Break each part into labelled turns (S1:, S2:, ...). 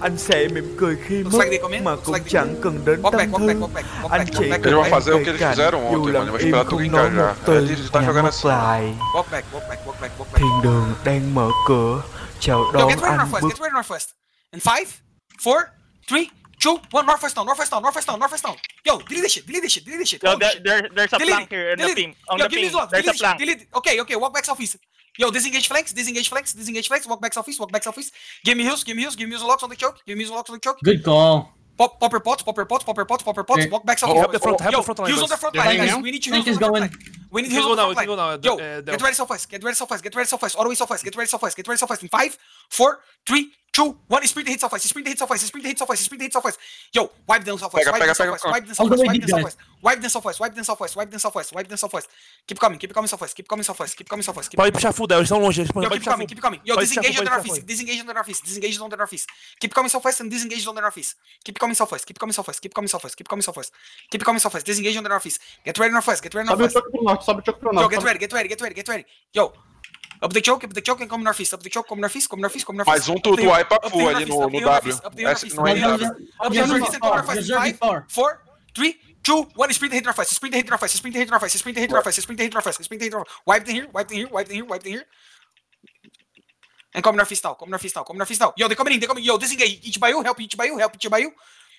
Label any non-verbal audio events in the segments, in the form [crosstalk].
S1: Anh sẽ mỉm cười khi mất mà cũng chẳng cần đến tâm thương. Anh chỉ cần
S2: anh
S1: kể
S2: cảnh
S1: dù lặng im không nói một từ nhắm mắt lại. Thiên đường đang mở cửa chào đón anh bước.
S3: In 5, 4, 3, True. One north first down, north first down, north first down, north first down. Yo, delete this shit, delete this shit, delete this shit.
S4: Yo, there, there, there's a
S3: delete
S4: plank here on
S3: delete
S4: the
S3: ping.
S4: On
S3: Yo,
S4: the ping. There's a plank.
S3: Delete. Okay, okay, walk back southeast. Yo, disengage flanks, disengage flanks, disengage flanks, walk back southeast, walk back southeast. Give me heals, give me heals, give me heals locks on the choke, give me heals locks on the choke.
S5: Good call.
S3: Pop, pop your pots, pop your pots, pop your pots, pop your pots.
S5: Okay.
S3: Walk back southeast.
S6: help the front, help
S3: Yo,
S6: the front line,
S3: heals on the front line, guys. We need you
S5: Tank
S3: heals on the front
S5: going.
S3: line. We need
S6: We can
S3: heals
S6: go
S3: on the
S6: now,
S3: front line.
S6: go now,
S3: Yo, get
S6: Del.
S3: ready southwest, get ready southwest, get ready southwest, all the way southwest, get ready southwest, get ready southwest in five, four, three, two, one. Sprint the hit southwest, sprint the hit southwest, sprint the hit southwest, sprint the hit southwest. Yo, wipe them southwest,
S2: Pega,
S3: wipe
S2: pega,
S3: them
S2: pega,
S3: southwest, wipe them southwest, wipe them southwest, wipe them southwest, wipe them southwest, wipe them southwest, wipe them southwest. Keep coming, keep coming southwest, keep coming southwest, keep coming southwest. Keep
S6: Pode
S3: coming.
S6: puxar full. Eles estão longe. Eles
S3: Yo,
S6: podem
S3: keep
S6: puxar
S3: coming,
S6: full.
S3: keep coming. Yo, disengage on the northeast, disengage on the northeast, disengage on the northeast. Keep coming southwest and disengage on the northeast. Keep coming southwest, keep coming southwest, keep coming southwest, keep coming southwest. Keep coming southwest, disengage on the northeast. Get ready northwest, get ready
S7: Sobe o
S3: northwest.
S7: choque pro norte, sobe o choque pro
S3: Yo,
S7: norte.
S3: get
S7: sobe-
S3: ready, get ready, get ready, get ready. Yo, Up the choke, up choke, and come north fist. Up choke, come north fist, come north fist, come north fist.
S2: Mais um tu, tu vai pra full ali no, W. Essa
S3: que
S2: não é W.
S3: Up the north fist, come é
S5: north
S3: fist.
S5: 5,
S3: 4, 3, two, one, sprint the hit fast, sprint the hit fast, sprint the hit fast, sprint the hit fast, sprint the hit fast, sprint the hit fast, wipe the here, wipe the here, wipe the here, wipe them here. And come north fistal, come north fistal, come north fistal. Yo, they coming in, they coming. Yo, disengage. Each by you, help each by you, help each by you.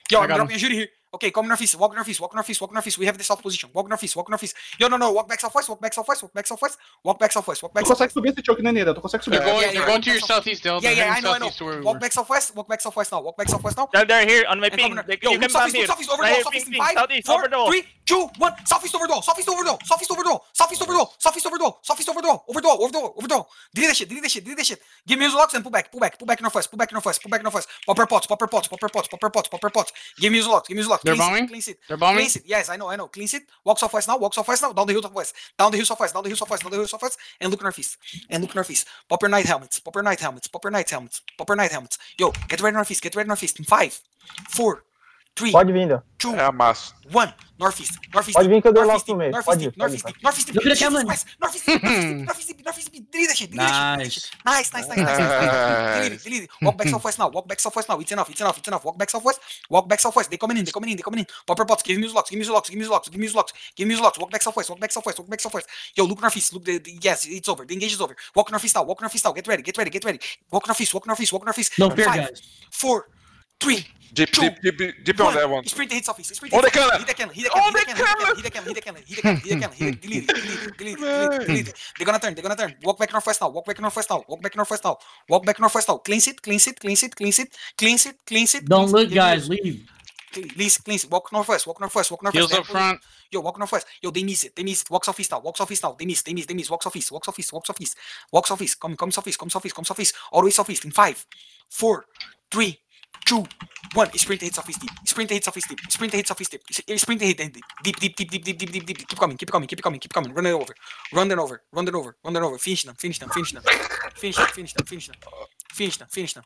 S3: Yo, I'm dropping a here. Okay, come northeast, walk northeast, walk northeast, walk northeast. We have the south position. Walk northeast, walk northeast. Yo, no, no, walk back southwest, walk back southwest, walk back southwest, walk back southwest, walk back.
S7: Tu consegue subir esse choque na neda, tu consegue subir.
S8: You're going,
S3: yeah, you're
S8: going to your southeast, Dylan.
S3: Yeah, yeah, I know, I know. Walk back southwest, walk back southwest now, walk back southwest now.
S4: They're, here on my ping.
S3: Yo, look southeast, look southeast, over
S4: the
S3: southeast
S4: 5, 4,
S3: 3, two, one. Southeast over door, southeast over door, southeast over door, southeast over door, southeast over door, southeast over door, over door, over door, over door. Delete that shit, delete that shit, delete that shit. Give me locks and pull back, pull back, pull back northwest, pull back northwest, pull back northwest. Pop her pots, pop her pots, pop her pots, pop her pots, pop her pots. Give me locks, give me locks.
S8: They're bombing?
S3: clean sit.
S8: They're bombing?
S3: Clean sit. Yes, I know, I know. Clean sit. Walk southwest now, walk southwest now, down the hill southwest, down the hill southwest, down the hill southwest, down the hill southwest, and look northeast, and look northeast. Pop your night helmets, pop your night helmets, pop your night helmets, pop your night helmets. Yo, get ready northeast, get ready northeast in five, four, three,
S9: Pode vir, Del.
S3: two,
S2: É a massa.
S3: one. Northeast, northeast.
S9: Pode vir que eu dou
S3: northeast,
S9: logo no meio.
S3: Northeast, northeast, northeast,
S5: at the
S3: Jesus
S5: camera.
S3: Christ, Northeast, northeast, northeast, northeast, deep. Delete that shit, delete that shit, delete that shit. Nice, nice, nice, nice, nice. [laughs] Delete it, delete. Walk back southwest now, walk back southwest now. It's enough, it's enough, it's enough. Walk back southwest, walk back southwest. They coming in, they coming in, they coming in. Popper pots, give me his locks, give me his locks, give me his locks, give me his locks, give me his locks. Walk back southwest, walk back southwest, walk back southwest. Yo, look northeast, look the, the yes, it's over. The engage is over. Walk northeast now, walk northeast now. Get ready, get ready, get ready. Walk northeast, walk northeast, walk northeast.
S5: No fear,
S3: Five,
S5: guys.
S3: four, three.
S2: Depende, I want.
S3: Sprint hits office. Sprint hits office. Hidekana. Hidekana. Hidekana. Hidekana. Hidekana. Hidekana. Hidekana. Delete it. Delete it. Delete it. They're gonna turn. They're gonna turn. Walk back northwest now. Walk back northwest now. Walk back northwest now. Walk back northwest now. Cleanse it. Cleanse it. Cleanse it. Cleanse it. Cleanse it. Cleanse it.
S5: Don't look, guys. Leave.
S3: Please, please, walk northwest, walk northwest, walk northwest.
S8: Heels up front.
S3: Yo, walk northwest. Yo, they miss it, they miss it. Walks office now, walks office now. They miss, they miss, they miss. Walks office, walks office, walks office, walks office. Come, comes office, comes office, comes office, comes office. Always office in five, four, three, two, one. Sprint the hit southeast deep. Sprint the hit southeast deep. Sprint the hit southeast deep. Sprint the hit deep. Deep, deep, deep, deep, deep, deep, deep, deep. Keep coming. Keep coming. Keep coming. Keep coming. Run it over. Run them over. Run them over. Run them over. Finish them. Finish them. Finish them. Finish them. Finish them. Finish them. Finish them. Finish them.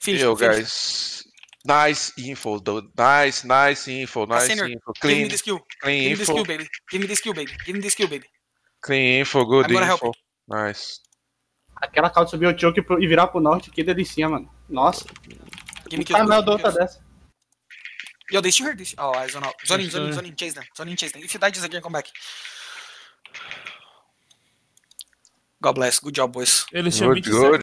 S3: Finish
S2: Yo,
S3: them.
S2: guys. Nice info, though. Nice, nice info. Nice
S3: Ascender,
S2: info.
S3: Give me
S2: Clean,
S3: the skill.
S2: clean
S3: Give me the
S2: info.
S3: skill, baby. Give me the skill, baby. Give me the skill, baby.
S2: Clean info, good
S3: I'm gonna help
S2: info. Nice.
S7: Aquela calça subir o choke e virar pro norte, que delicinha, mano. Nossa.
S3: Give me
S7: Ah,
S3: kills. me
S7: outra
S3: kills.
S7: dessa.
S3: Yo, they hear this. Oh, I zone out. Zone in, zone in, zone in. Chase them. Zone in, chase them. If you die, just again, come back. God bless. Good job, boys.
S6: Eles tinham
S2: Good,
S6: 27.
S2: good.